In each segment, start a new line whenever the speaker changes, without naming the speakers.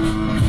Yeah.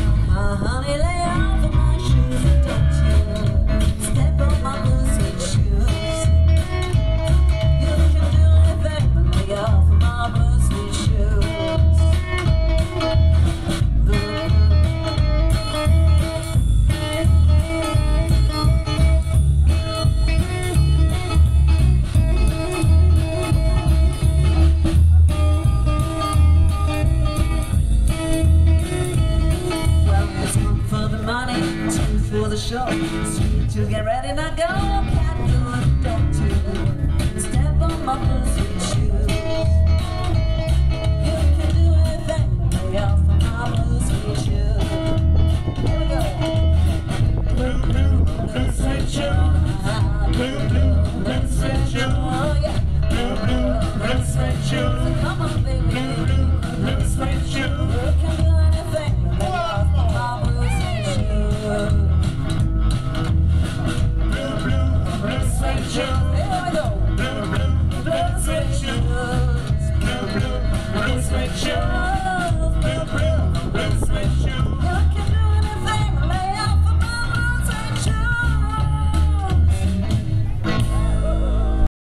for the show. To get ready, now go, cat, look, don't you? Step on my blue shoes. You can do anything, lay off of my blue sweet. Here we go. Blue, blue, blue suede shoes. Blue, blue, blue suede shoes. Oh, yeah. Blue, blue, blue suede shoes. Come on, baby. Blue, blue. Blue, blue, blue switches. Blue, blue, blue.